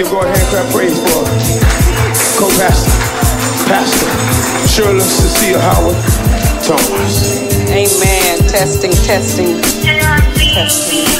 Give God a hand clap praise for co-pastor, pastor, Shirley Cecile Howard Thomas. Amen. Testing, testing, testing.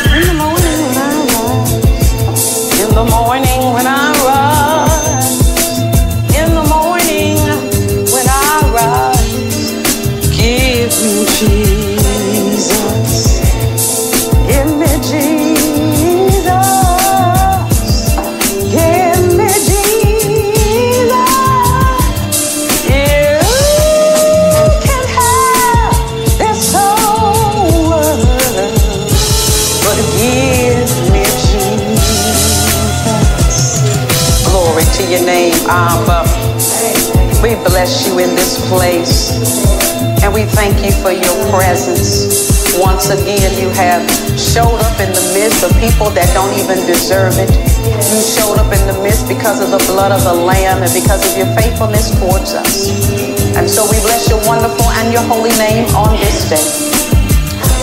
Your name, Abba. We bless you in this place, and we thank you for your presence. Once again, you have showed up in the midst of people that don't even deserve it. You showed up in the midst because of the blood of the Lamb and because of your faithfulness towards us. And so we bless your wonderful and your holy name on this day.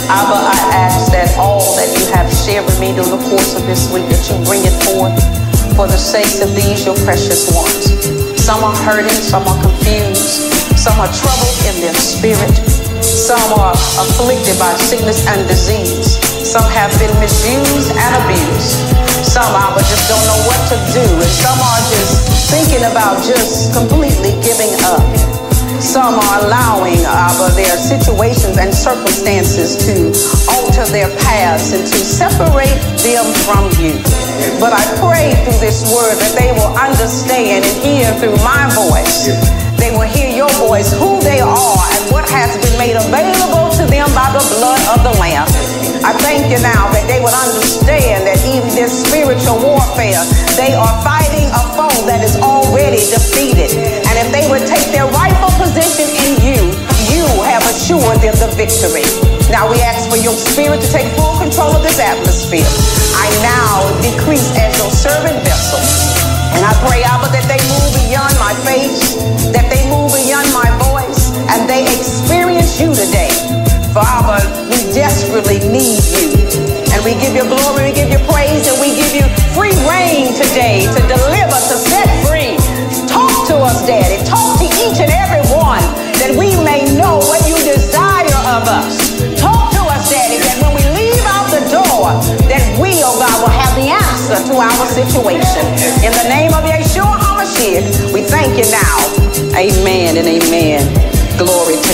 Abba, I ask that all that you have shared with me during the course of this week, that you bring it forth for the sakes of these, your precious ones. Some are hurting, some are confused, some are troubled in their spirit, some are afflicted by sickness and disease, some have been misused and abused, some Abba just don't know what to do, and some are just thinking about just completely giving up. Some are allowing uh, Abba, their situations and circumstances to alter their paths and to separate them from you. But I pray through this word that they will understand and hear through my voice. They will hear your voice, who they are, and what has been made available to them by the blood of the Lamb. I thank you now that they would understand that even this spiritual warfare, they are fighting a foe that is already defeated. Assured them the victory. Now we ask for your spirit to take full control of this atmosphere. I now decrease as your servant vessel. And I pray, Abba, that they move beyond my face, that to our situation. In the name of Yeshua HaMashiach, we thank you now. Amen and amen. Glory.